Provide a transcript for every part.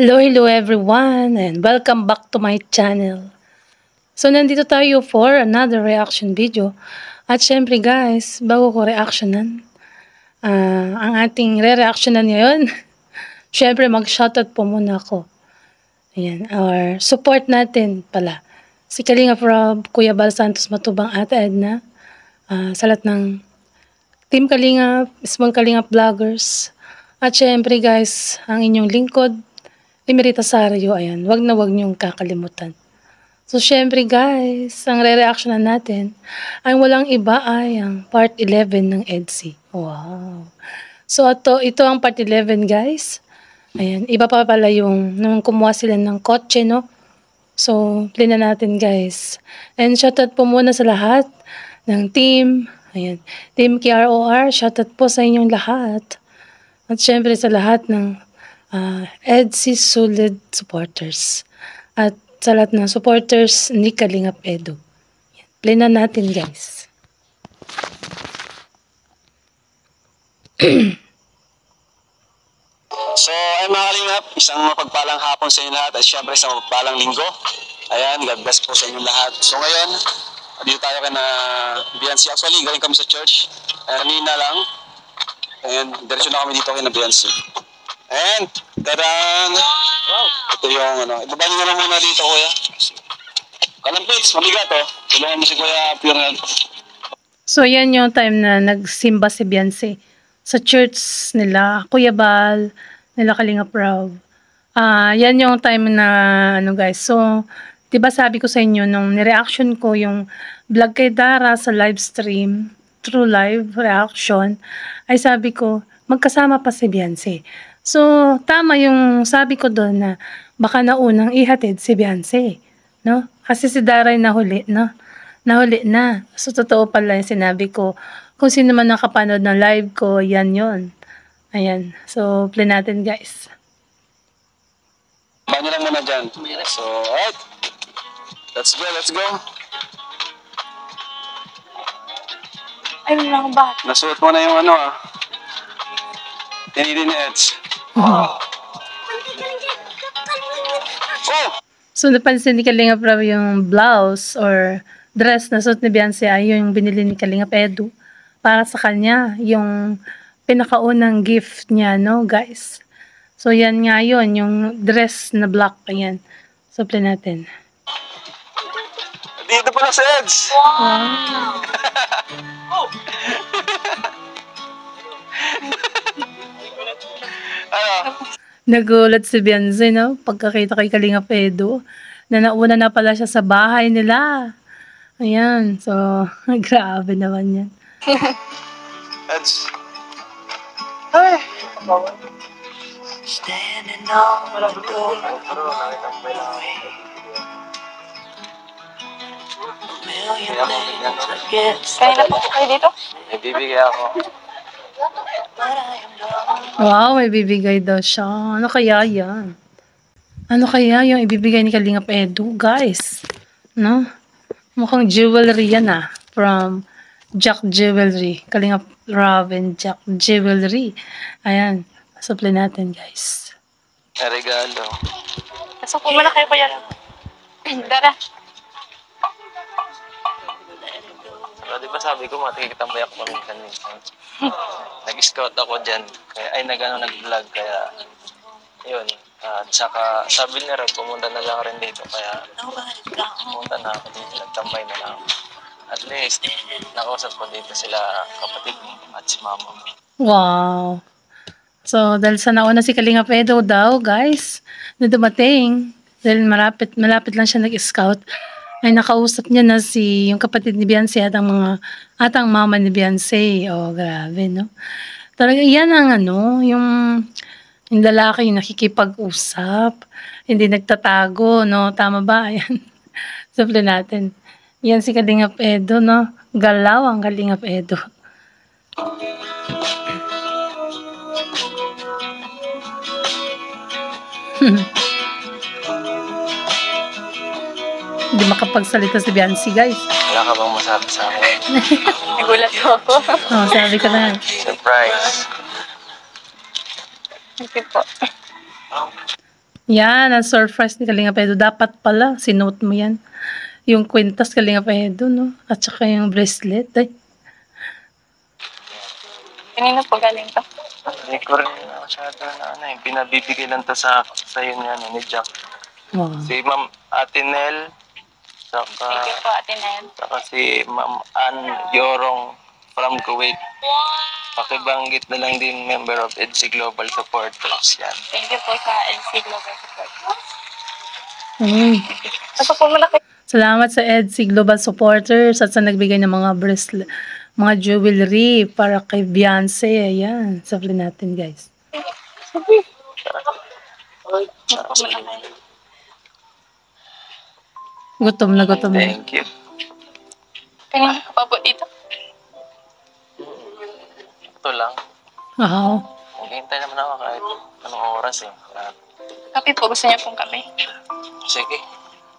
Hello, hello everyone and welcome back to my channel. So, nandito tayo for another reaction video. At syempre guys, bago ko reactionan, uh, ang ating re-reactionan ngayon, syempre mag-shoutout po muna ako. Ayan, our support natin pala. Si Kalinga Rob, Kuya Bal Santos Matubang at Edna. Uh, sa ng Team Kalinga, Small Kalinga Vloggers. At syempre guys, ang inyong lingkod, Emerita Sario, ayan, wag na wag niyong kakalimutan. So, syempre guys, ang re-reactionan natin ay walang iba ay ang part 11 ng EDSI. Wow. So, ito, ito ang part 11 guys. Ayan, iba pa pala yung nung kumuha sila ng kotse, no? So, play na natin guys. And shoutout po muna sa lahat ng team. Ayan, Team KROR, shoutout po sa inyong lahat. At syempre sa lahat ng uh, EDSI Solid supporters. At sa lahat ng supporters ni Kalingap Edu. Play na natin guys. so, ay mga Kalingap, isang mapagpalang hapon sa inyo lahat at syempre isang mapagpalang linggo. Ayan, God bless po sa inyo lahat. So ngayon, dito tayo kay na Beyonce. Actually, galing kami sa church. Kanina lang. And diretso na kami dito kay na Beyonce. And, tadaan! Wow! Ito yung ano, ibaba nyo na muna dito, kuya. Kalampits, mabigat oh. Tulungan mo si kuya Purnel. So, yan yung time na nagsimba si Beyonce sa church nila, Kuya Bal, nila Kalinga Proud. Ah, uh, yan yung time na ano guys. So, 'di ba sabi ko sa inyo nung ni-reaction ko yung vlog kay Dara sa live stream, true live reaction, ay sabi ko, magkasama pa si Beyonce. So, tama yung sabi ko doon na baka naunang ihatid si Beyonce, no? Kasi si Daray nahuli, no? Nahuli na. So, totoo pala yung sinabi ko. Kung sino man nakapanood ng live ko, yan yon Ayan. So, play natin, guys. Bano lang muna dyan. So, alright. Let's go, let's go. Ay, lang ba? Nasuot mo na yung ano ah. Tinidin Edge. So, napansin ni Kalinga Prab yung blouse or dress na suot ni Beyonce ay yung binili ni Kalinga Edu para sa kanya, yung pinakaunang gift niya, no, guys. So, yan nga yun, yung dress na black, ayan. So, play natin. Dito pala sa Edge! Wow! oh! Nagulat si Beyonce, no? Pagkakita kay Kalinga Pedo, na nauna na pala siya sa bahay nila. Ayan, so, grabe naman yan. That's... Ay! Standing on the door Kaya na po kayo dito? May bibigay ako. Wow, may bibigay daw siya. Ano kaya yan? Ano kaya yung ibibigay ni Kalingap Edu, guys? No? Mukhang jewelry yan ah. From Jack Jewelry. Kalingap Robin Jack Jewelry. Ayan. Supply natin, guys. Regalo. Pasok po muna kayo kuya. Dara. So, di ba sabi ko, matikitambay ako paminsan-minsan. Nag-scout ako dyan. Kaya, ay, nag-ano, nag-vlog. Kaya, yun. At saka, sabi ni Rab, pumunta na lang rin dito. Kaya, pumunta na ako dito. Nagtambay na lang. At least, nakausap ko dito sila kapatid mo at si mama mo. Wow. So, dahil sa nauna si Kalinga Pedro daw, guys, na dumating, dahil malapit, malapit lang siya nag-scout, ay nakausap niya na si yung kapatid ni Beyonce at ang mga at ang mama ni Beyonce. Oh, grabe, no? Talaga yan ang ano, yung Yung lalaki yung nakikipag-usap, hindi nagtatago, no? Tama ba? Ayan. Suple natin. Yan si Kalingap Edo, no? Galaw ang Kalingap Edo. Hindi makapagsalita si Biancy, guys. Wala ka bang masabi sa akin? Nagulat ako. Oh, sabi ka na. Surprise. Thank you po. Yan, ang surprise ni Kalinga Pedo. Dapat pala, sinuot mo yan. Yung kwintas Kalinga Pedo, no? At saka yung bracelet. Ay, Kanina po galing to. Hindi ko rin masyado na ano eh. Pinabibigay lang to sa sa'yo niya ano, ni Jack. wow. Si Ma'am Ate Nel, saka, Thank you po, Ate Nel. saka si Ma'am Ann Yorong from Kuwait. Pakibanggit na lang din member of EDSI Global Supporters yan. Thank you po sa LC Global Support. Mm. Ito po malaki. Salamat sa EDC Global Supporters at sa nagbigay ng mga bracelet, mga jewelry para kay Beyonce. Ayan, sabi natin guys. Ito po malaki. Gutom na gutom na. Thank you. Kanina ka pa po dito. Ito lang. Wow. Maghihintay naman ako kahit anong oras eh. Ah, Kape po, gusto niya pong kape. sige,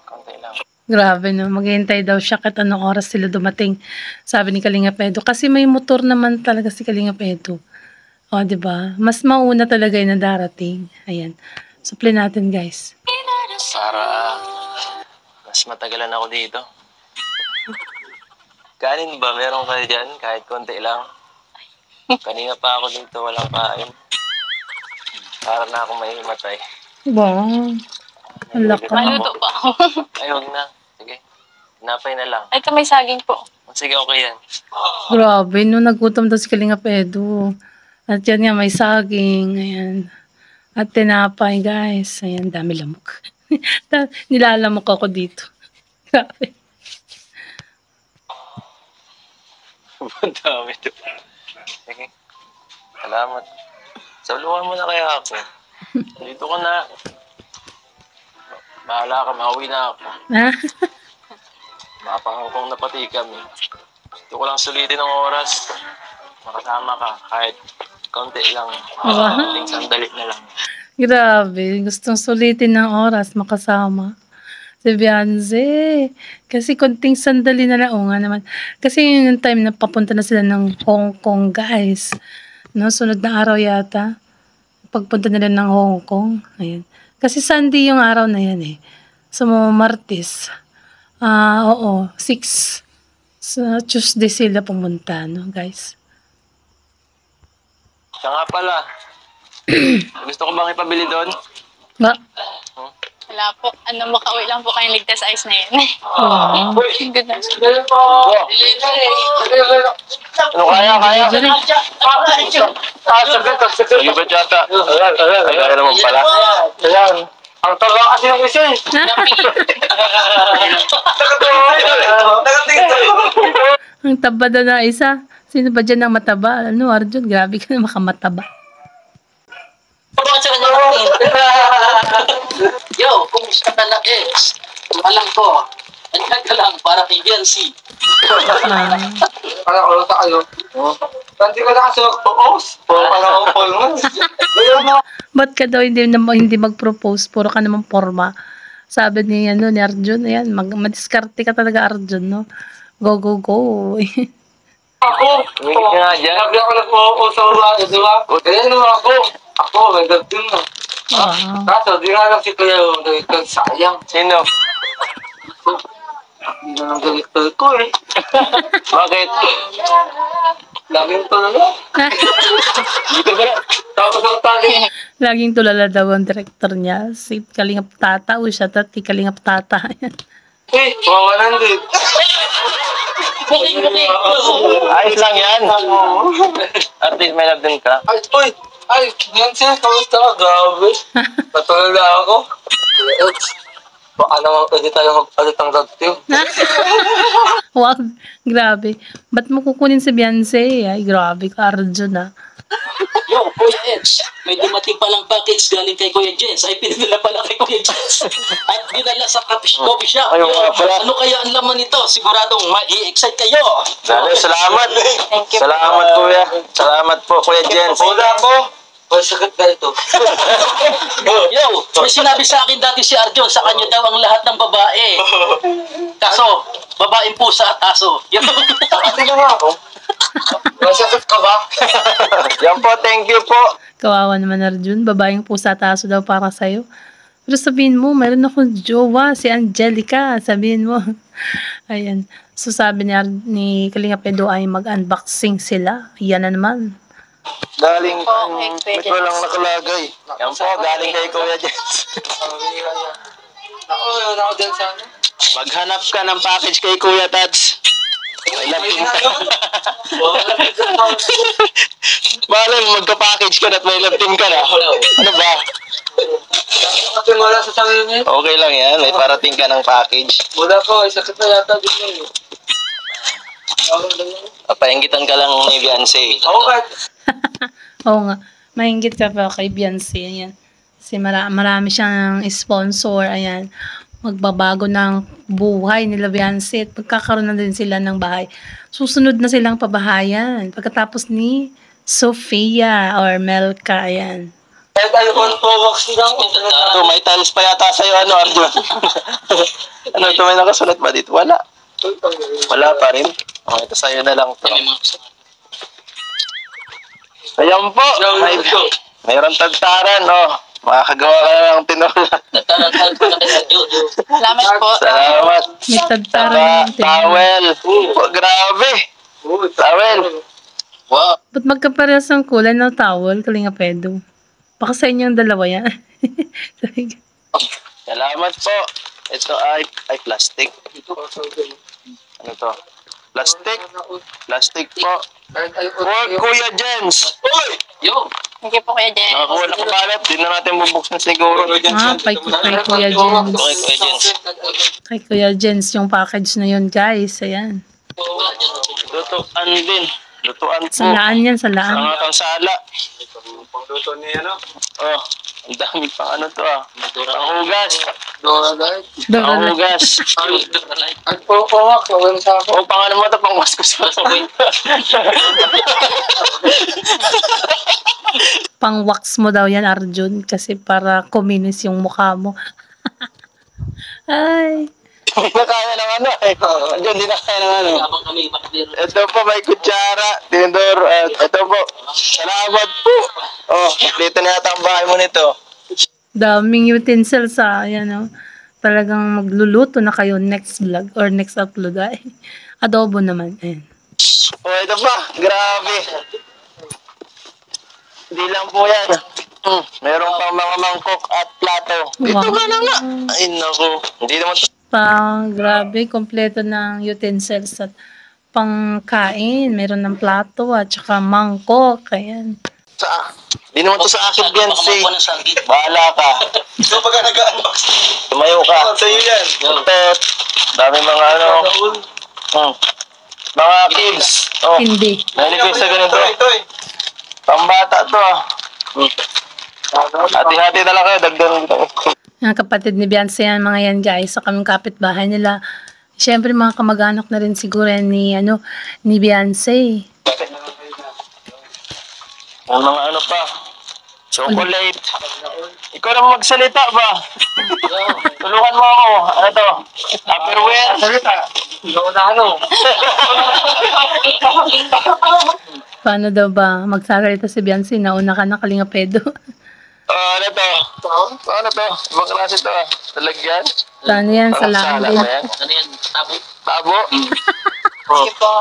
konti lang. Grabe no, maghihintay daw siya kahit anong oras sila dumating. Sabi ni Kalinga Pedo. Kasi may motor naman talaga si Kalinga Pedo. O, di ba? Mas mauna talaga yung darating. Ayan. Supply natin, guys. Para mas matagalan ako dito. Kanin ba? Meron kayo dyan? Kahit konti lang. Kanina pa ako dito, walang kain. Para na ako mahimatay. Wow. Ang laka. Maluto po ako. Ay, huwag na. Sige. Napay na lang. Ito may saging po. Sige, okay yan. Grabe, no, nagutom daw si Kalinga Pedo. At yan nga, may saging. Ayan. At tinapay, guys. Ayan, dami lamok. Nilalamok ako dito. Grabe. Ang dami to. Sige. Salamat. Saluhan mo na kaya ako. Dito ka na. Bahala ka, mauwi na ako. Ha? Mapangungkong na pati kami. Gusto ko lang sulitin ng oras. Makasama ka kahit konti lang. Konting sandali na lang. Grabe. Gustong sulitin ng oras makasama. Si Beyonce. Kasi konting sandali na lang. Nga naman. Kasi yun yung time na papunta na sila ng Hong Kong, guys. No, sunod na araw yata. Pagpunta nila ng Hong Kong. Ayan. Kasi Sunday yung araw na yan eh. So, Martes. Ah, oo. Six. Sa Tuesday sila pumunta, no, guys. Siya nga pala. Gusto ko bang ipabili doon? Ba? Wala po. Ano, makauwi lang po kayong ligtas ice na yun. Wow. Goodness. Ano kaya, kaya? Sige ba yata? Ay, kaya naman pala. Ayan. Ang taga kasi ng isa eh. Ang taba na na isa. Sino ba dyan ang mataba? Ano, Arjun? Grabe ka na makamataba. Yo, kumusta ka na ex? Alam ko, andyan ka lang para kay. Ah, Kala ko sa kayo. Tanti ka na kasi mag-propose. Puro ka. Ayun na. ba't ka daw hindi, hindi mag-propose? Puro ka naman forma. Sabi ni, ano, ni Arjun, ayan, mag, madiskarte ka talaga, Arjun, no? Go, go, go. Ako. Ka nga dyan. Sabi ako nag-propose sa babae, di ba? Kaya naman ako. Ako, nagdating na. wow. Kaso, di nga lang si Kuya yung nagdating sayang. Sino? Hindi na lang director ko eh. Bakit? Laging to na lang. Dito ba? Tapos ang tali. Laging tulala daw ang director niya. Si Kalingap Tata. O siya, tat, Kalingap Tata. Eh, mga 100. Ayos lang yan. At least may love din ka. Ay, uy! Ay, yan siya, kamusta ka? Grabe. Natulala ako. Ex, baka naman pwede tayo mag-alit ng love team. Wag, grabe. Ba't mo kukunin si Beyonce? Ay, grabe ka, Arjun, ah. Yo, Kuya Eds, may dumating palang package galing kay Kuya Jens. Ay, pinadala pala kay Kuya Jens. At dinala sa coffee coffee shop. Ayun Yo, pala. ano kaya ang laman nito? Siguradong ma-excite kayo. Dali, salamat. Thank you Salamat po. kuya. Salamat po kuya Jens. May sakit na ito. Yo, may sinabi sa akin dati si Arjon, sa kanya daw ang lahat ng babae. Kaso, babaeng pusa at aso. Ako. May sakit ka ba? Yan po, thank you po. Kawawa naman Arjun, babaeng pusa taso daw para sa'yo. Pero sabihin mo, meron akong jowa, si Angelica, sabihin mo. Ayan. So sabi ni, Ar- ni Kalinga Pedro ay mag-unboxing sila. Yan na naman. Galing, Po, um, may Jens. nakalagay. Yan po, galing kay Kuya Jens. Ako, yun ako dyan sa ano. Maghanap ka ng package kay Kuya Tads. Malay mo, magka-package ka na at may love team ka na. Ano ba? Kasi wala sa sarili niya. Okay lang yan, may parating ka ng package. Wala ko, may sakit na yata din yun. Yun. Papaingitan ka lang ni Beyonce. Oo nga. Mahingit ka pa kay Beyonce. Ayan. Kasi mara- marami siyang sponsor. Ayan. Magbabago ng buhay nila Beyonce. At magkakaroon na din sila ng bahay. Susunod na silang pabahayan. Pagkatapos ni Sofia or Melka. Ayan. kahit ano kung po-wax lang. Ito, may tiles pa yata sa'yo, ano, Arjun? ano, ito may nakasulat ba dito? Wala. Wala pa rin. Oh, ito sa'yo na lang. to. Ayan po. May, mayroon tagtaran, oh. Makakagawa ka na ng tinola. tatantal ko na kay Arjon. Salamat po. Salamat. May tagtaran tingnan. towel. Oh, grabe. Towel. Wow. Ba't magkaparehas ang kulay ng towel, Kalinga Pedro? Baka sa inyong dalawa yan. Salamat po. Ito ay, ay plastic. Ano to? Plastic. Plastic po. For Kuya Jens. Uy! Yo. Thank you po Kuya Jen. Nakakuha na kabalat. Di na natin bubuksan siguro. ah, kay, kay Kuya Jens. Okay, Kuya Jens. Kay Kuya Jens yung package na yun, guys. Ayan. Lutuan din. Lutuan po. Salaan yan, salaan. Ang atang sala. Pangluto niya, ano? Oh, ang dami pang ano to ah. Ang hugas. Dora light. Ang Dora hugas. At po-wax, okay sa akin. O, pang ano mo to, pang waskus mo. Pang wax mo daw yan, Arjun. Kasi para kuminis yung mukha mo. Ay. Hindi na kaya ng ano eh. Diyan, hindi na kaya ng ano. Ito po, may kutsara, tinidor, at ito po. Salamat po. Oh, dito na yata ang bahay mo nito. Daming utensils sa, yan o. Talagang magluluto na kayo next vlog or next upload ay. Adobo naman. Ayan. Oh, ito pa. Grabe. Hindi lang po yan. Hmm, meron pang mga mangkok at plato. Dito Wow. ka na nga. Ay, naku. Hindi naman to Pang, grabe, kompleto ng utensils at pangkain. Meron ng plato at saka mangkok. Ayan. sa... Hindi naman to sa akin, Beyonce. Bahala ka. So, pagka nag-unbox, Tumayo ka. sa iyo yan. Ito. Dami mga ano. Hmm. Mga kids. Oh, Hindi. Kayo sa ganito. Ito. Pambata to ah. Hmm. Hati-hati na lang kayo. Dagdag Ang kapatid ni Beyonce yan, mga yan guys, sa kaming kapitbahay nila. Siyempre mga kamag-anak na rin siguro yan ni, ano, ni Beyonce. Ang mga ano pa. Chocolate. Ikaw naman magsalita ba? Tulungan mo ako. Ano to? Tupperware. Na ano. Paano daw ba magsasalita si Beyonce? Nauna ka na kalinga pedo. Oh, ano to? Ano to? Ibang klase to ah. Talagyan? Paano yan? Parang Salaan sala yan? Ano yan? Tabo. Tabo? You po.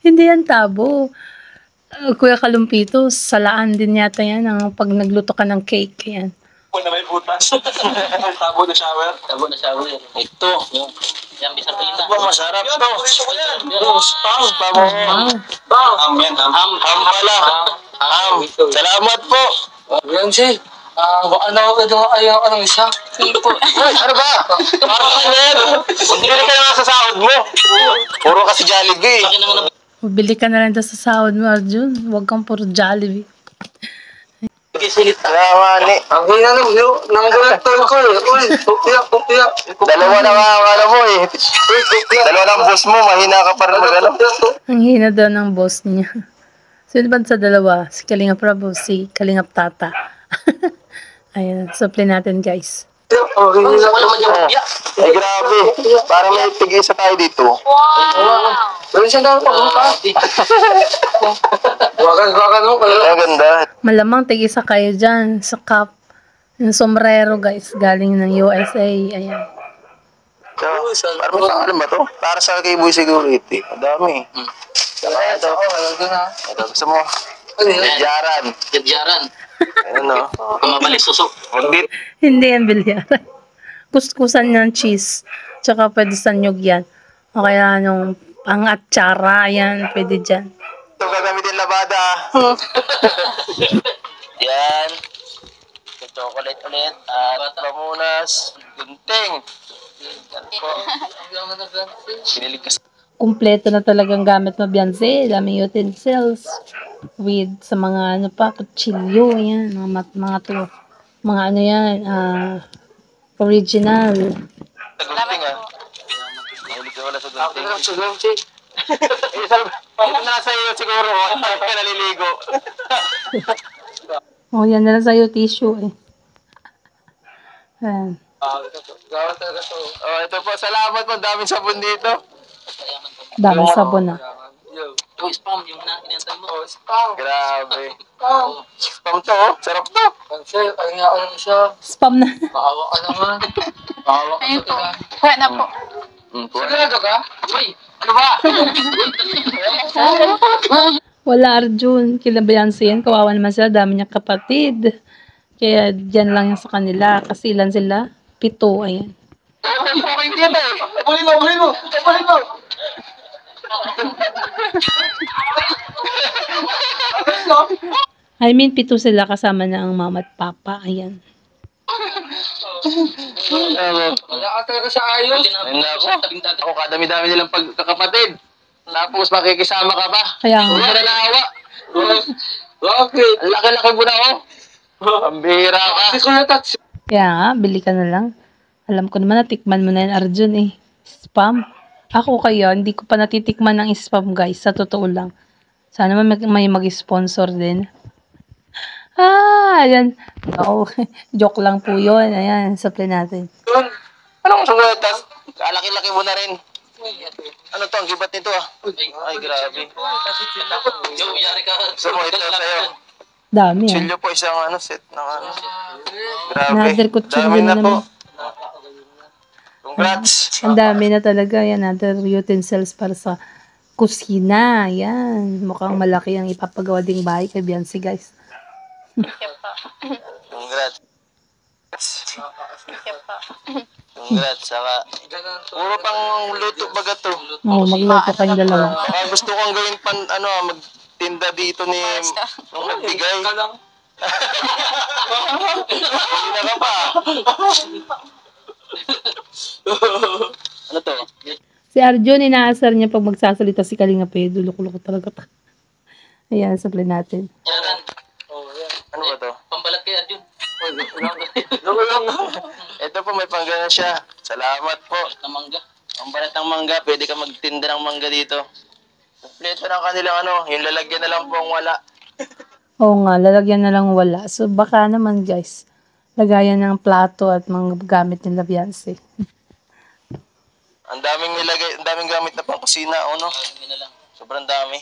Hindi yan tabo. Uh, Kuya Kalumpito, salaan din yata yan ang pag nagluto ka ng cake. Yan. Kung na may butas. Tabo na shower. Tabo na shower. Ito. Yan, bisa ko yun. Ba, masarap to. Yes. Pang, tabo. Wow. Am yan, am. Ham. Ham pala. Ham. Salamat po. Yan siya. Ah, ano, ano, ayaw, anong isa? Sige po. Ay, ano ba? Parang ano yan? Hindi ka na nasa sahod mo. Puro kasi Jollibee. Bili ka na lang daw sa sahod mo, Arjun. Huwag kang puro Jollibee. Sige, silita. Kaya nga, ni. Ang hina ng view, ng director ko. Uy, pupia, pupia. Dalawa na nga ang ano mo eh. Dalawa ng boss mo, mahina ka pa rin mag ano. Ang hina daw ng boss niya. Sino ba sa dalawa? Si Kalingap Prabo, si Kalingap Tata. Ayan, supply natin guys. Ang hina. Wala man yung biya. Ay grabe. Parang may tig-isa tayo dito. Pero siya daw pagbuka. Wakan, wakan mo. Ay, ang ganda. Malamang tig-isa kayo dyan sa cup. Yung sombrero guys, galing ng USA. Ayan. So, parang may pangalan ba to? Para sa kay Boy Security. Ang dami. Saka ito. Ito, gusto mo? Jaran. Gadyaran. Ayun no. Kumabalik suso. Magdit. Hindi yan bilyaran. Kuskusan ng cheese. Tsaka pwede sa nyug yan. O kaya nung pang atsara, yan, pwede dyan. Ito gagamitin labada. Yan. Ito, chocolate ulit. At pamunas. Gunting. Po. Kumpleto na talagang gamit mo, Beyonce. Daming utensils. With sa mga ano pa, kutsilyo, yan. Mga, mga to. Mga ano yan, ah, original. Sa gunting ah. Mahilig ka wala sa gunting. Suganti. Sabi, ito na sa iyo siguro. Hindi ka naliligo. O, yan na lang sa'yo, tissue eh. Ayan. Gawin talaga to. Oh, ito po. Salamat po. Daming sabon dito. Daming sabon na. Yung spam, yung na inantay mo. Spam. Grabe. Spam. Spam to, oh. Sarap to. Pansin, kaya nga ano siya. Spam na. Maawa ka naman. Maawa ka Ayun po. kanya. Kaya na po. Mm, Sigurado ka? Uy, ano ba? Wala, Arjun. Kila Beyonce yan. Kawawa naman sila. Dami niya kapatid. Kaya dyan lang yan sa kanila. Kasi ilan sila? Pito. Ayan. Okay din eh. Bulin mo, bulin mo. Bulin mo. I mean, pito sila kasama na ang mama at papa. Ayan. Wala ka talaga sa ayos. Ayun na ako. Ako, kadami-dami nilang pagkakapatid. Tapos makikisama ka pa. Kaya nga. mo na naawa. Bakit? Ang laki-laki mo na ako. Ang bihira ka. Kasi ko natats. Kaya nga, bili ka na lang. Alam ko naman, natikman mo na yan, Arjun eh. Spam. Ako kayo, hindi ko pa natitikman ng spam, guys. Sa totoo lang. Sana may, may mag-sponsor din. Ah, ayan. No, joke lang po yun. Ayan, supply natin. Yun. Anong sugat? Tas, kalaki-laki mo na rin. Ano to? Ang gibat nito ah. Ay, grabe. Yo, yari ka. Mo ito sa'yo. Dami ah. Chilyo po isang ano set ng ano. Grabe. Another kutsilyo Dami na na po. naman. Congrats. Ang dami na talaga. Yan, other utensils para sa kusina. Yan. Mukhang malaki ang ipapagawa ding bahay kay Beyonce, guys. Congrats. Congrats. Saka, puro pang luto baga to. Oo, magluto kayong dalawa. Baka gusto kong gawin pan, ano ah, magtinda dito ni nung nagbigay. Ka lang. Hindi na pa. ano to? Si Arjun, inaasar niya pag magsasalita si Kalinga Pedro. Loko-loko talaga. ta. Ayan, supply natin. Yaran. Ano ba to? Pambalat kay Arjun. Loko lang. Ito po, may panggana siya. Salamat po. Na mangga. Ang balat ng mangga, pwede ka magtinda ng mangga dito. Kompleto ng kanilang ano, yung lalagyan na lang po ang wala. Oo nga, lalagyan na lang wala. So, baka naman guys, lagayan ng plato at mga gamit nila Beyonce. Ang daming nilagay, ang daming gamit na pang kusina, oh, no? Sobrang dami.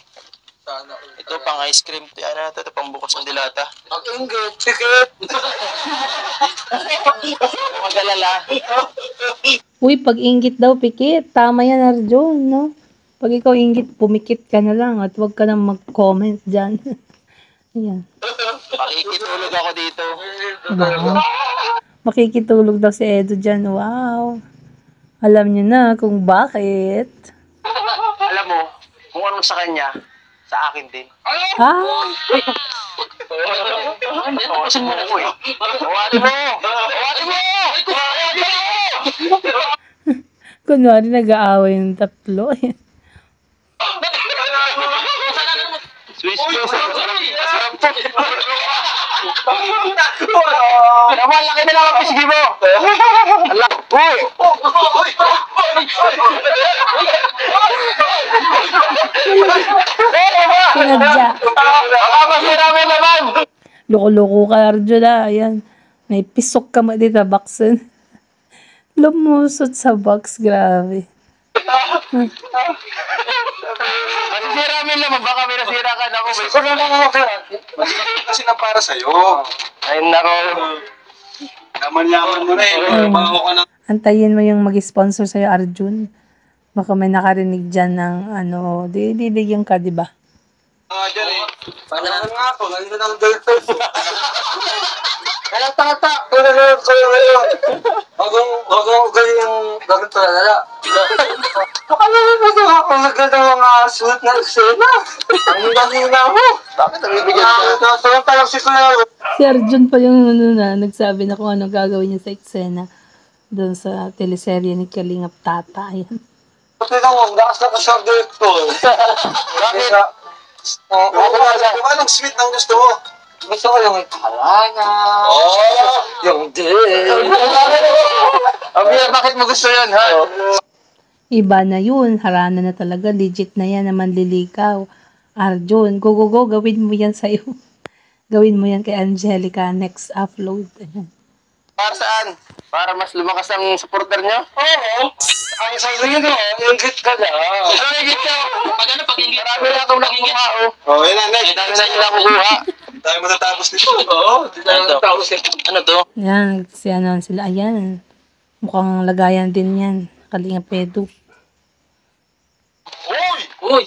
Sana. Ito pang ice cream, ano na ito, ito pang bukas ng dilata. Ang inggit. Sikit. Mag-alala. Uy, pag ingit daw, pikit. Tama yan, Arjun, no? Pag ikaw ingit, pumikit ka na lang at huwag ka na mag-comment dyan. Ayan. Makikitulog ako dito. Wow. Makikitulog daw si Edo dyan. Wow. Alam niyo na kung bakit. Alam mo, kung anong sa kanya, sa akin din. Ah, mo ko eh. Mo! Mo! Mo! kunwari nag-aaway yung tatlo. Naman, laki na lang ang pisgi mo. Alak. Uy! Sinadya. Baka masirami naman. Loko-loko ka, Arjun ah. Ayan. May pisok ka ma dito, baksin. Lumusot sa box, grabe. Masirami naman. Baka may nasira ka na ako. Na lang ako kaya. Kasi na para sa'yo. Ay, nako. Yaman-yaman mo na eh. Bago ka na. Antayin mo yung mag-sponsor sa'yo, Arjun. Baka may nakarinig dyan ng ano, di, bibigyan ka, di ba? Ah, dyan eh. Paano nga ako? Nandito na ang girlfriend. Kaya tata. Kaya na ko ngayon. Bagong, bagong ugali yung bagong tulala. Naman mo doon ako naganda mga suit na eksena. Ang hina mo. Bakit nabibigyan? Ah, Tulong pa lang si Kuya. Si Arjun pa yung ano na, nagsabi na kung ano gagawin niya sa eksena doon sa teleserye ni Kalingap Tata. Ayan. Na mo, lakas na ka sa director. Bakit? Na. Anong sweet ang gusto mo? Gusto ko yung italana. Oo! Yung din. Abia, bakit mo gusto yan, ha? Iba na yun, harana na talaga, legit na yan na manliligaw. Arjun, go go go, gawin mo yan sa'yo. gawin mo yan kay Angelica next upload. Ayan. Para saan? Para mas lumakas ang supporter niyo? Oo. Ang isang tingin mo, yung git ka na. Yung gito? Pag ano, pag ingit. Marami na akong nakukuha, oh. Oo, yun ang next. Dami na yung nakukuha. Tayo matatapos dito. Oo, di tayo matatapos dito. Ano to? Ayan, si ano sila, ayan. Mukhang lagayan din yan. Kalinga pedo. Uy! Uy,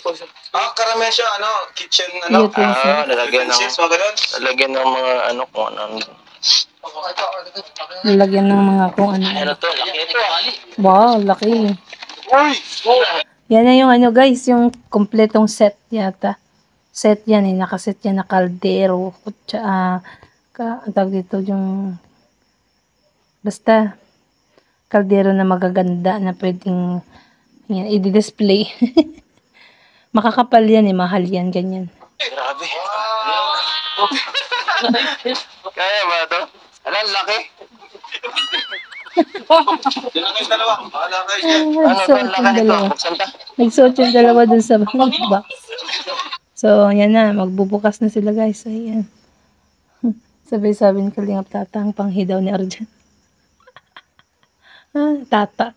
Ah, karamihan siya, ano, kitchen, ano, Utensil. Ah, lalagyan ng... utensils, mga ganun. Lalagyan ng mga ano kung ano. Lalagyan ng mga kung ano. Ano to? Laki ito. Wow, laki. Uy! Yan na yung ano guys, yung kompletong set yata. Set yan eh, nakaset yan na kaldero. Kutsa, ah, ka, ang tawag dito yung, basta, kaldero na magaganda na pwedeng, yan, i-display. Makakapal yan eh, mahal yan, ganyan. Grabe. Kaya ba to? Alam, laki. Lang kayong dalawa. Dyan. Ano Laki yung nito. Nagsuot yung dalawa dun sa box. So, yan na. Magbubukas na sila guys. Ayan. Sabay-sabi ni Kalingap Tata ang panghidaw ni Arjan. ah, tata.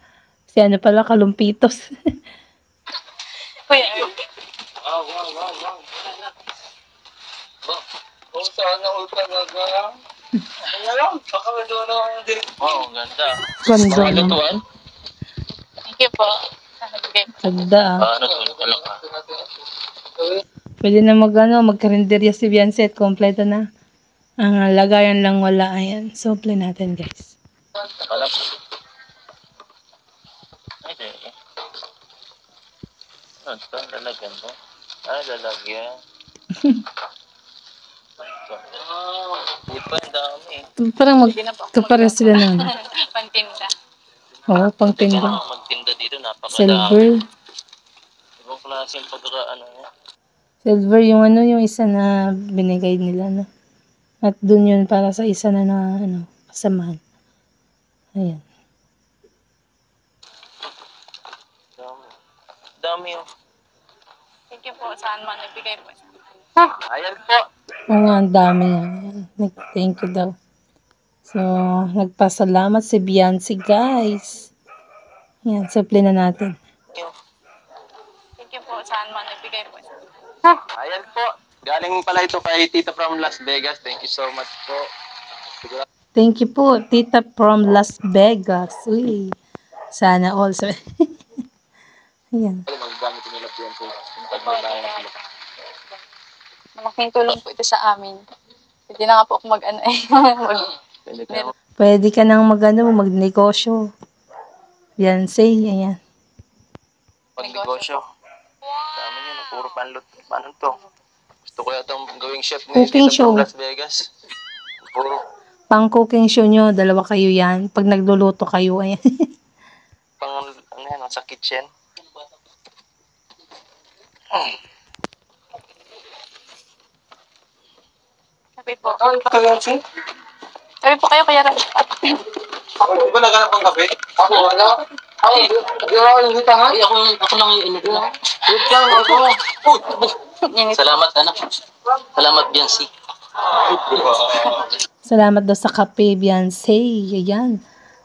Si ano pala, kalumpitos. Kuya, Kung saan na ultra gaga. Ano lang, baka may doon na ang din. Wow, ang ganda. Ganda. Mga lutuan? thank you po. Nagbigay po. Ganda ah. Ano to? Kalaka. Pwede na mag, ano, magkarinderya si Beyonce at kompleto na. Ang lagayan lang wala. Ayan. So, play natin guys. Ay, di. Ano to? Lalagyan mo? Ah, lalagyan. Hindi pa, ang dami. Parang magkapare sila na. ano. Pantinda. Oo, pang Kaya tinda. naman magtinda dito, napakadami. Silver. Ibang klase yung pagka, ano niya. Silver yung ano, yung isa na binigay nila, no? At dun yun para sa isa na na, ano, kasamahan. Ayan. Dami. Dami oh. yung. Thank you po. Saan man nagbigay po. Ayan po. Oo nga, ang dami yan. Thank you daw. So, nagpasalamat si Beyonce, guys. Yan, supply na natin. Thank you po. Saan man nagbigay po. Ayan po. Galing pala ito kay Tita from Las Vegas. Thank you so much po. Siguro Thank you po, Tita from Las Vegas. Uy, sana all. So, Ayan. magagamit nila po yan po. Malaking tulong po ito sa amin. Hindi na nga po ako mag-ano eh. mag- Pwede ka. Pwede nang mag, ano, magnegosyo. Beyonce, ayan. Pag-negosyo. Puro panlot. Paano to? Gusto ko yata gawing chef ni Cooking show. Las Vegas. Puro Pang cooking show nyo, dalawa kayo yan. Pag nagluluto kayo, ayan. pang ano yan, sa kitchen. Sabi po. Ang tagal siya. Sabi po kayo, kaya Ako, di ba naganap ang kape? Ako, wala. Ako, di ako yung. Ay, ako, ako lang yung init lang. Wait lang, ako. Salamat, anak. Salamat, Biancy. Salamat daw sa kape, Beyonce. Ayan.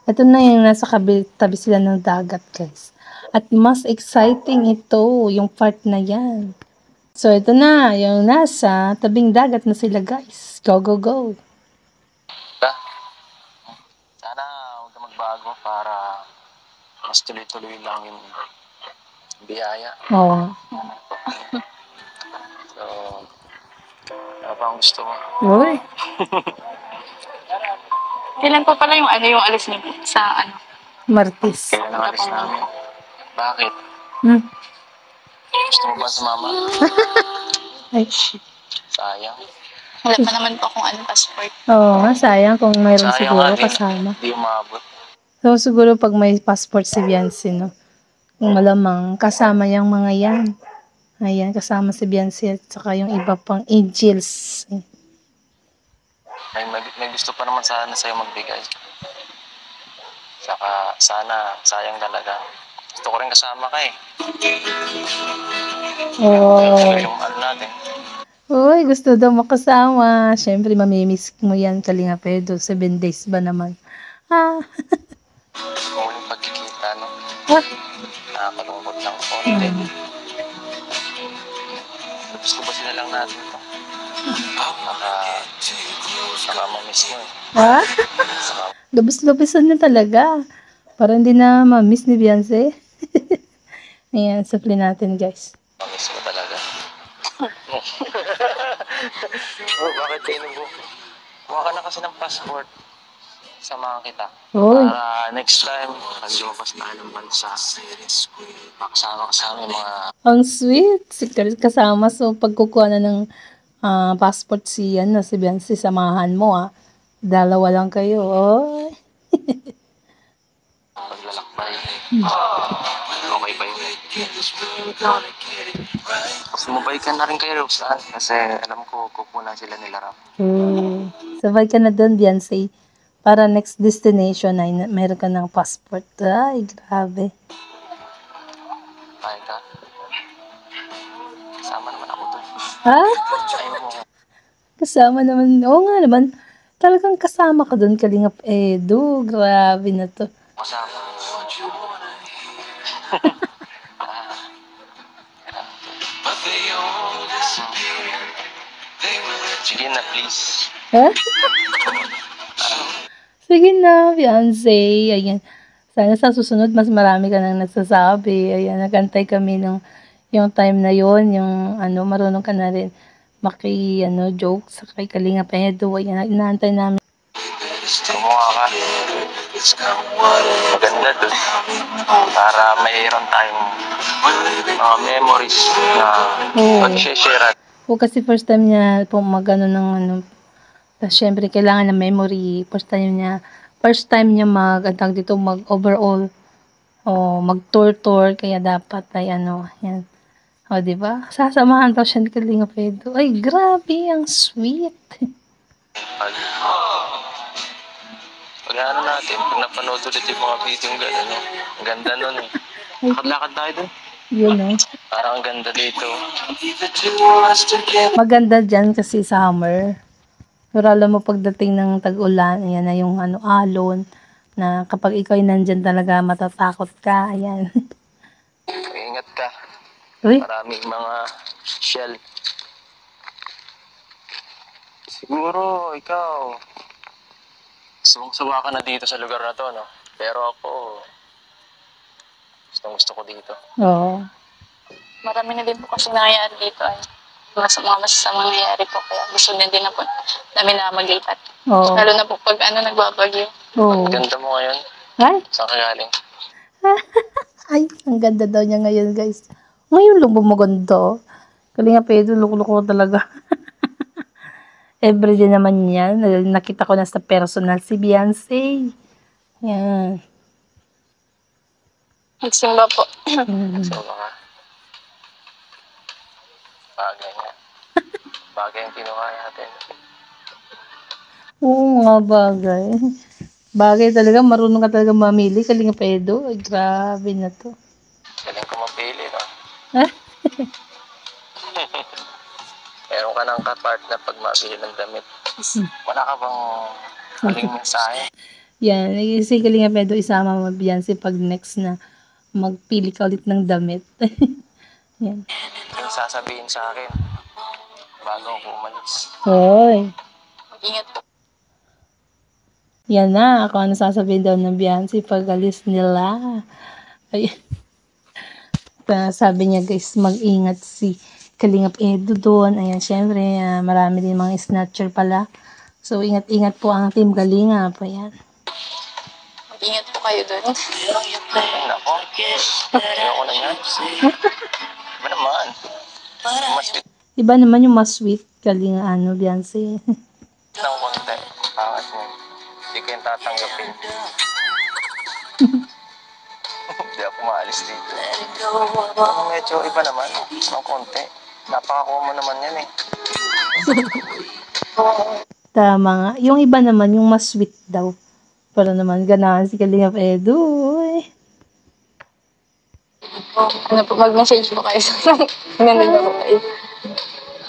Ito na yung nasa kabi, tabi sila ng dagat, guys. At mas exciting ito, yung part na yan. So, ito na, yung nasa tabing dagat na sila, guys. Go, go, go. Sana huwag magbago para mas tuloy-tuloy lang yung biyaya. Oo. So, ano pa ang gusto mo? Uy. Kailan po pala yung ano yung alis niyo sa ano? Martis. Kailan ang alis namin? Bakit? Hmm. Gusto mo ba sumama? Ay. Sayang. Wala pa naman po akong ano passport. Oo nga, sayang kung mayroon Sayang siguro kasama. Hindi umabot. So, siguro pag may passport si Beyonce, no? Malamang, kasama yung mga yan. Ayan, kasama si Beyonce at saka yung iba pang angels. May, may, may gusto pa naman sana sa'yo magbigay. Saka sana, sayang talaga. Gusto ko rin kasama ka eh. Oh. Yung ano natin. Uy, gusto daw makasama. Siyempre, mamimiss mo yan, Kalinga Pedro. Seven days ba naman? Ah, Muling pagkikita, no? ah. Nakakalungkot lang konti. Gusto ba sila lang natin to? Baka, baka mamiss mo eh. Baka Lubos-lubisan na talaga. Para hindi na ma-miss ni Beyonce. Ayan, supply natin, guys. mamiss mo talaga. oh, bakit kayo nag Kuha ka na kasi ng passport. Samahan kita. Uy, Para next time, pag lumabas tayo ng bansa, makasama ka sa amin mga ang sweet. Si Chris kasama. So, pagkukuha na ng ah, passport si, ano, si Beyonce, samahan mo, ah. Dalawa lang kayo. Oy. paglalakbay. Okay ba yun? Sumabay ka na rin kayo, saan? Kasi alam ko, kukunan sila nila Ram. Hmm. Sabay ka na doon, Beyonce. Para next destination ay meron ka ng passport. Ay, grabe. Kaya ka? Kasama naman ako doon. Ha? Mo. Kasama naman. Oo nga naman. Talagang kasama ka doon, Kalingap Edu. Grabe na to. Kasama. Sige na, please. Ha? Sige na, Beyonce. Ayan. Sana sa susunod, mas marami ka nang nagsasabi. Ayan, nagantay kami ng yung time na yon yung ano, marunong ka na rin maki, ano, joke sa kay Kalingap Edu. Ayan, inaantay namin. Gumawa ka. Maganda doon. Para mayroon tayong mga memories na Oo. pag-share O kasi first time niya po magano ng ano, tas syempre kailangan ng memory. First time niya, first time niya mag, ang tawag dito, mag overall o mag tour tour kaya dapat ay ano, yan. O, di ba? Sasamahan daw siya ni Kalinga Pedro. Ay, grabe, ang sweet. pag pag ano natin, pag napanood ulit yung mga video ng gano'n, no? ang ganda nun eh. Lakad-lakad tayo dun. Yun, no? Parang ang ganda dito. Maganda dyan kasi summer. Pero alam mo, pagdating ng tag-ulan, ayan na yung ano, alon, na kapag ikaw ay nandyan talaga, matatakot ka. Ayan. Ingat ka. Uy, Maraming mga shell. Siguro, ikaw, suwang-suwa ka na dito sa lugar na to, no? Pero ako, gustong gusto ko dito. oo. Marami na din po kasi nangyayari dito ay mas mga masasamang nangyayari po kaya gusto din din na po namin na maglipat. Oo. Lalo na po pag ano nagbabagyo. Oo. Ang ganda mo ngayon. Ay, Saan ka galing? ay, ang ganda daw niya ngayon, guys. Ngayon lang bumaganda. Kalinga Pedro, loko-loko talaga. Everyday naman yan. Nakita ko na sa personal si Beyonce. Yan. Nagsimba po. Mm. Mga bagay nga. Bagay ang kinuha natin. Oo nga, bagay. Bagay talaga, marunong ka talaga mamili. Kalinga pedo. Ay, grabe na to. Galing ko mapili, no? Ha? Meron ka ng kapart na pag mabili ng damit. Wala ka bang huling mensahe? Yan, si Kalinga Pedo isama mo Beyonce pag next na magpili ka ulit ng damit. Yan. Yung sasabihin sa akin bago ako umalis. Hoy. Mag-ingat po. Yan na, ako ano sasabihin daw ng Beyonce pag alis nila. Ay. Sabi niya guys, mag-ingat si Kalingap Edo doon. Ayan, syempre, ah, marami din mga snatcher pala. So, ingat-ingat po ang team Kalingap. Ayan. Mag-ingat po kayo doon. Ayoko na yan. Iba naman. Mas bit Iba naman yung mas sweet Kalinga ano, Beyonce. ng konti. Bakit mo? Hindi ko yung tatanggapin. Hindi ako maalis dito. Pero medyo iba naman. Ng konti. Napaka-common naman yan eh. Tama nga. Yung iba naman, yung mas sweet daw. Para naman ganahan si Kalingap Edo. Uy. Ano po, mag-message po kayo sa Ganun po kayo.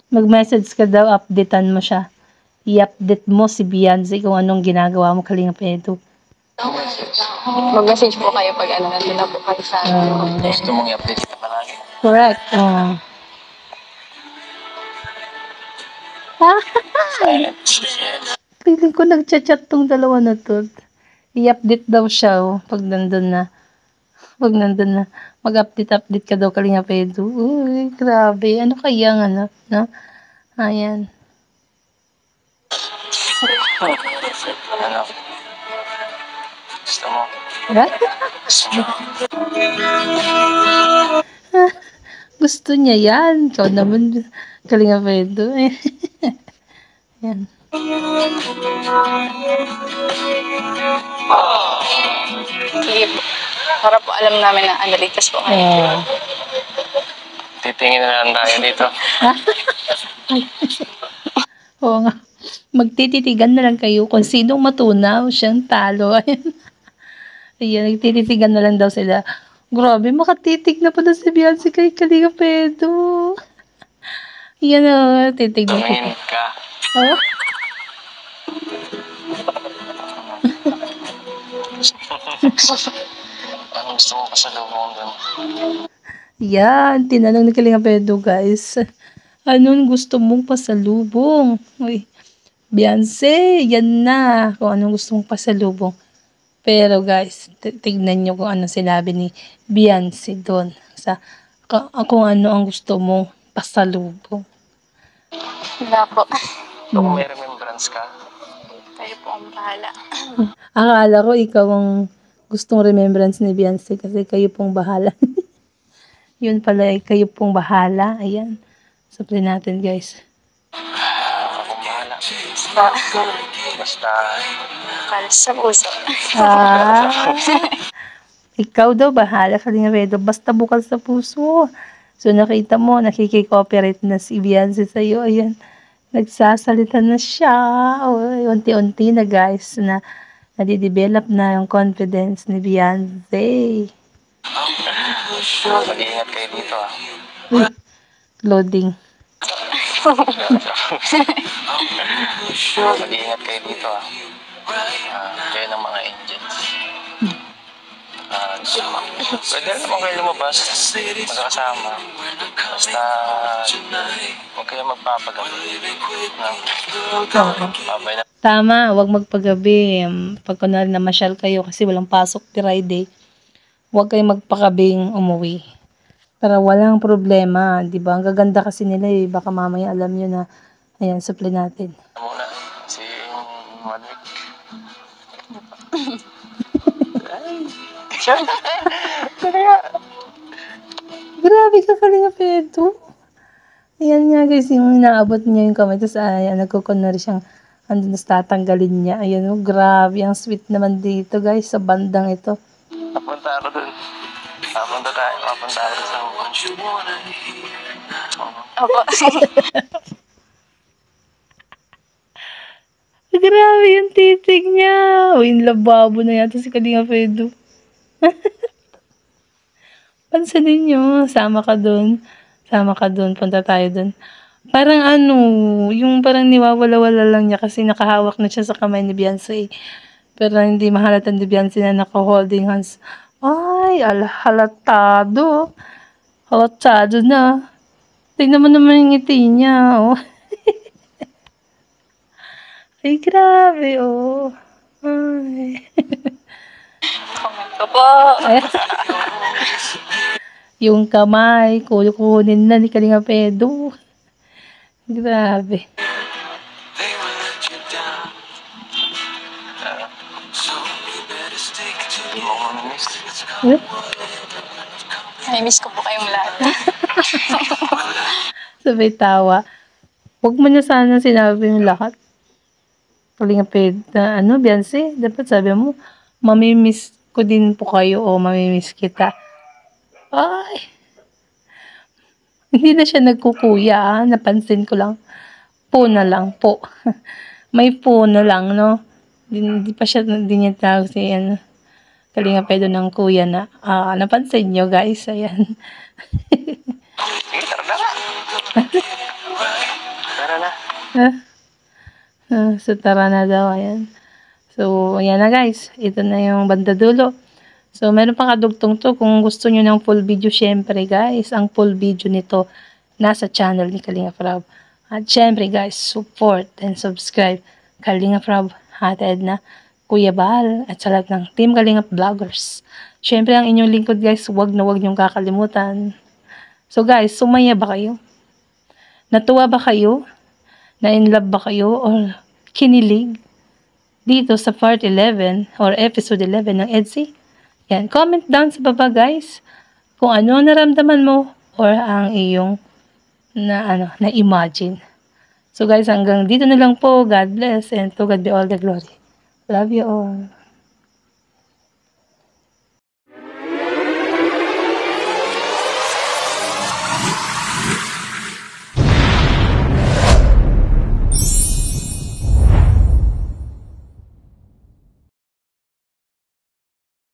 Mag-message ka daw, updatean mo siya. I-update mo si Beyonce kung anong ginagawa mo Kalingap Edo. Mag-message po kayo pag ano, nandun na po kayo sa Ah. Gusto mong i-update ka palagi. Correct. Oh. Feeling ko nagchat-chat tong dalawa na to. I-update daw siya oh, pag nandun na. Pag nandun na. Mag-update-update ka daw kalinga pedo. Uy, grabe. Ano kaya nga no? no? Ayan. Ano? Gusto niya yan. Ikaw naman, kalinga pedo. Yan. Sige po. Para po alam namin na ligtas po kayo. Oh. Titingin na lang tayo dito. Oo nga. Magtititigan na lang kayo kung sinong matunaw, siyang talo. Ayan. Ayan, nagtititigan na lang daw sila. Grabe, makatitig na pala si Beyonce kay Kalinga Pedo. Yan o, titignan ko. Tumingin ka. Oh, Anong gusto mo pasalubong doon? yan, tinanong ni Kalinga Pedo, guys. Anong gusto mong pasalubong? Uy, Beyonce, yan na. Kung anong gusto mong pasalubong. Pero guys, tignan nyo kung ano sinabi ni Beyonce doon. Sa, kung ano ang gusto mong pasalubong. Wala po. Kung may remembrance ka, Kayo po ang bahala. Akala ko ikaw ang gustong remembrance ni Beyonce kasi kayo pong bahala. Yun pala, eh, kayo pong bahala. Ayan. Supply natin, guys. akong bahala. Ba, Basta, kalas sa puso. Ah, ikaw daw, bahala ka rin, Redo. Basta bukal sa puso. So, nakita mo, nakikicooperate na si Beyonce sa'yo. Ayan. Nagsasalita na siya. Unti-unti na, guys, na nadidevelop na yung confidence ni Beyonce. mag-iingat kayo dito ah. Loading. Mag-iingat kayo dito ah. Ah, kayo ng mga engines. Ah, pwede rin naman kayo lumabas. Magkakasama. Basta, huwag kayo magpapagabi. No? Babay na Tama, wag magpagabi. Um, Pag kunwari na masyal kayo kasi walang pasok Friday, wag kayo magpakabing umuwi. Para walang problema, di ba? Ang gaganda kasi nila eh. Baka mamaya alam nyo na, ayan, supply natin. muna. Si Madwick. Grabe ka kalinga pedo. Ayan nga guys, yung inaabot niya yung kamay. Tapos ayan, nagkukunwari siyang andun na tatanggalin niya. Ayan oh, grabe. Ang sweet naman dito guys, sa bandang ito. Papunta ako dun. Papunta tayo. Papunta ako sa Opo. Grabe yung titig niya. Yung lababo na yata si Kalinga Pedro. Pansinin nyo, sama ka dun. Sama ka dun, punta tayo dun. Parang ano, yung parang niwawala-wala lang niya kasi nakahawak na siya sa kamay ni Beyonce. Pero hindi mahalatan ni Beyonce na naka-holding hands. Ay, ala, halatado. Halatado na. Tingnan mo naman yung ngiti niya, oh. Ay, grabe, oh. Ay. Comment ko po. Ay. yung kamay, kukunin na ni Kalinga Pedro. Grabe. Hindi mo ako mamimiss. Eh, Ay, miss ko po kayong lahat. Sabay tawa. Huwag mo na sana sinabi yung lahat. Kalinga Pedro, na, ano, Beyonce, dapat sabi mo, mamimiss ko din po kayo o mamimiss kita. Ay. Hindi na siya nagkukuya, ah. napansin ko lang. Po na lang, po. May po na lang, no? Hindi, pa siya, hindi niya tawag si, ano, Kalinga Pedro ng kuya na. Ah, napansin nyo, guys, ayan. Sige, tara na nga. Tara na. Ah, ah, so, tara na daw, ayan. So, ayan na guys. Ito na yung banda dulo. So, meron pang kadugtong to. Kung gusto nyo ng full video, syempre guys, ang full video nito nasa channel ni Kalinga Prab. At syempre guys, support and subscribe Kalinga Prab, hatid na Kuya Bal at sa ng Team Kalinga Vloggers. Syempre, ang inyong lingkod guys, wag na wag niyong kakalimutan. So guys, sumaya ba kayo? Natuwa ba kayo? Na in love ba kayo? Or kinilig? Dito sa part 11 or episode 11 ng EDSI? Yan, comment down sa baba guys kung ano naramdaman mo or ang iyong na ano, na imagine. So guys, hanggang dito na lang po. God bless and to God be all the glory. Love you all.